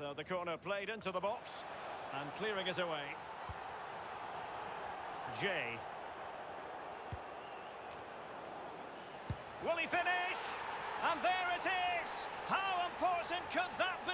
So the corner played into the box and clearing it away. Jay. Will he finish? And there it is! How important could that be?